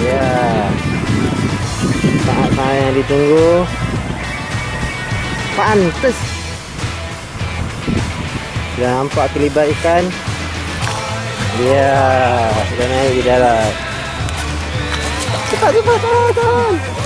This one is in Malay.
Ya. Saat-saat yang ditunggu. Pantes. Dah nampak kelibat ikan? Ya sudah naik di dalam. Cepat-cepat Tahan-tahan